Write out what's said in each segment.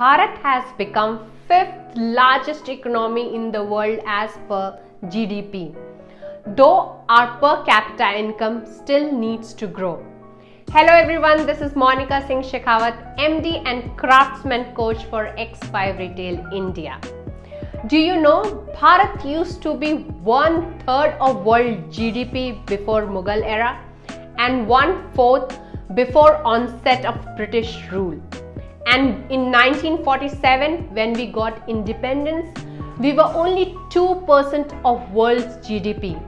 Bharat has become fifth largest economy in the world as per GDP. Though our per capita income still needs to grow. Hello everyone, this is Monika Singh Shekhawat, MD and Craftsman Coach for X5 Retail India. Do you know Bharat used to be one third of world GDP before Mughal era and one fourth before onset of British rule. And in 1947, when we got independence, we were only 2% of world's GDP.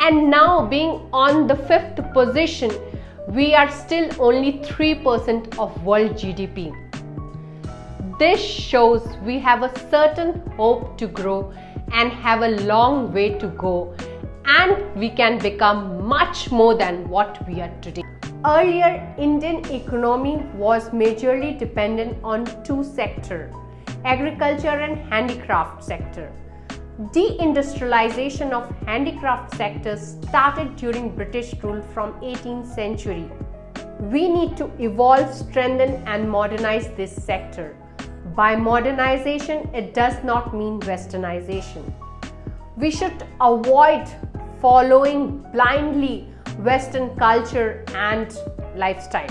And now being on the fifth position, we are still only 3% of world GDP. This shows we have a certain hope to grow and have a long way to go and we can become much more than what we are today. Earlier, Indian economy was majorly dependent on two sectors, agriculture and handicraft sector. Deindustrialization of handicraft sectors started during British rule from 18th century. We need to evolve, strengthen and modernize this sector. By modernization, it does not mean westernization. We should avoid following blindly Western culture and lifestyle.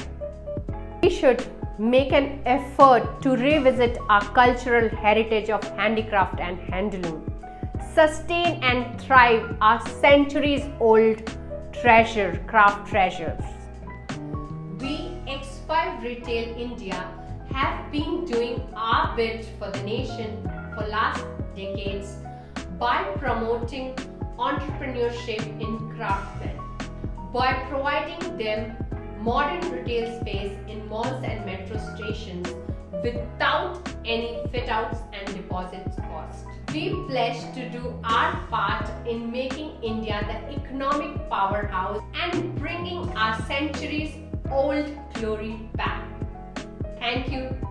We should make an effort to revisit our cultural heritage of handicraft and handloom. Sustain and thrive our centuries old treasure, craft treasures. We X5 Retail India have been doing our bit for the nation for last decades by promoting entrepreneurship in craftsmen by providing them modern retail space in malls and metro stations without any fit outs and deposits cost. We pledge to do our part in making India the economic powerhouse and bringing our centuries old glory back. Thank you